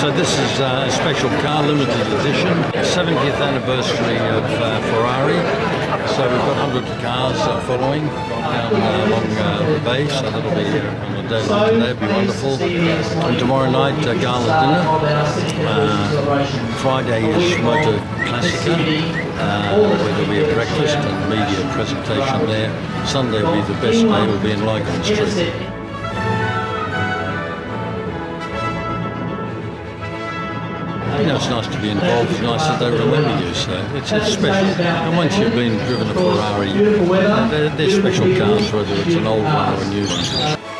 So this is uh, a special car, limited edition, 70th anniversary of uh, Ferrari. So we've got hundreds of cars uh, following down uh, along uh, the bay, so that'll be uh, on the day like today, it'll be wonderful. And tomorrow night, gala dinner. Friday is Motor Classica, uh, where there'll be a breakfast and media presentation there. Sunday will be the best day, will be in Lygon Street. You know, it's nice to be involved. It's nice that they remember you. So it's, it's special. And once you've been driven a Ferrari, they're, they're special cars, whether it's an old one or a new one.